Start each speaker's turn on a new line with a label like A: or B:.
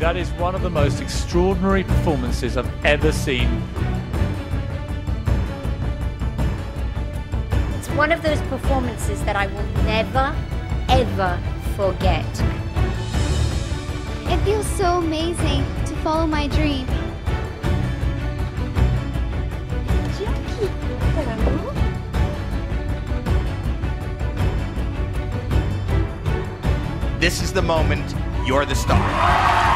A: That is one of the most extraordinary performances I've ever seen.
B: It's one of those performances that I will never, ever forget.
C: It feels so amazing to follow my dream.
D: This is the moment. You're the star.